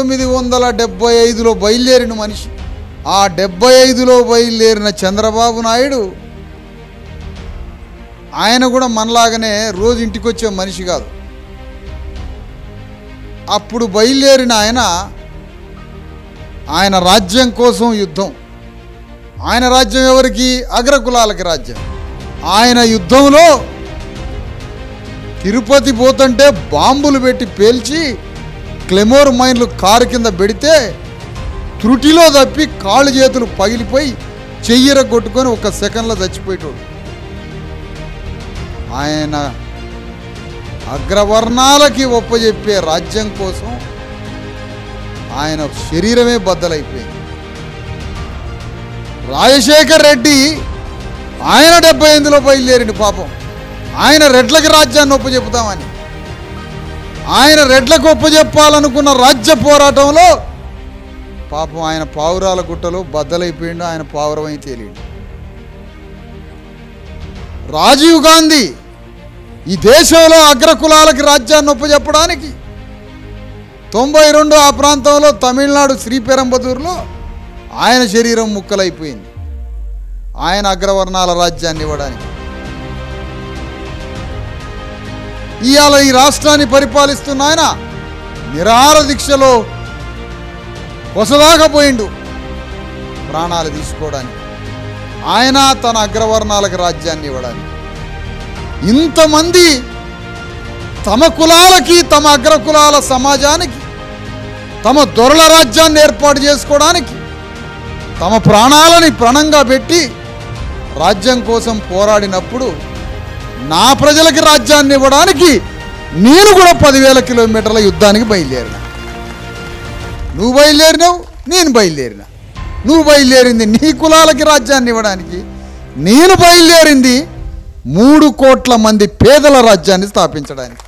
పంతొమ్మిది వందల డెబ్భై ఐదులో బయలుదేరిన మనిషి. ఆ డెబ్బై ఐదులో బయలుదేరిన చంద్రబాబు నాయుడు ఆయన కూడా మనలాగానే రోజు ఇంటికి వచ్చే మనిషి కాదు. అప్పుడు బయలుదేరిన ఆయన ఆయన రాజ్యం కోసం యుద్ధం. ఆయన రాజ్యం ఎవరికి? అగ్రకులాలకి రాజ్యం. ఆయన యుద్ధంలో తిరుపతి పోతుంటే బాంబులు పెట్టి పేల్చి క్లెమోర్ మైన్లు కారు కింద పెడితే త్రుటిలో తప్పి కాళ్ళు చేతులు పగిలిపోయి చెయ్యర కొట్టుకొని ఒక సెకండ్లో చచ్చిపోయేటోడు. ఆయన అగ్రవర్ణాలకి ఒప్పజెప్పే రాజ్యం కోసం ఆయన శరీరమే బద్దలైపోయింది. రాజశేఖర్ రెడ్డి ఆయన డెబ్బై ఎనిమిదిలో బయలుదేరిండు పాపం. ఆయన రెడ్లకి రాజ్యాన్ని ఒప్పచెపుతామని ఆయన రెడ్లకు ఒప్పచెప్పాలనుకున్న రాజ్య పోరాటంలో పాపం ఆయన పావురాల గుట్టలో బద్దలైపోయిండు ఆయన పావురమై తేలిండు. రాజీవ్ గాంధీ ఈ దేశంలో అగ్రకులాలకి రాజ్యాన్ని ఒప్పచెప్పడానికి తొంభై రెండు ఆ ప్రాంతంలో తమిళనాడు శ్రీపెరంబదూరులో ఆయన శరీరం ముక్కలైపోయింది. ఆయన అగ్రవర్ణాల రాజ్యాన్ని ఇవ్వడానికి. ఇవాళ ఈ రాష్ట్రాన్ని పరిపాలిస్తున్న ఆయన నిరార దీక్షలో కొసదాకపోయిండు ప్రాణాలు తీసుకోవడానికి. ఆయన తన అగ్రవర్ణాలకు రాజ్యాన్ని ఇవ్వడానికి. ఇంతమంది తమ కులాలకి తమ అగ్రకులాల సమాజానికి తమ దొరల రాజ్యాన్ని ఏర్పాటు చేసుకోవడానికి తమ ప్రాణాలని ప్రణంగా పెట్టి రాజ్యం కోసం పోరాడినప్పుడు నా ప్రజలకి రాజ్యాన్ని ఇవ్వడానికి నేను కూడా పదివేల కిలోమీటర్ల యుద్ధానికి బయలుదేరిన. నువ్వు బయలుదేరినావు నేను బయలుదేరిన. నువ్వు బయలుదేరింది నీ కులాలకి రాజ్యాన్ని ఇవ్వడానికి నేను బయలుదేరింది మూడు కోట్ల మంది పేదల రాజ్యాన్ని స్థాపించడానికి.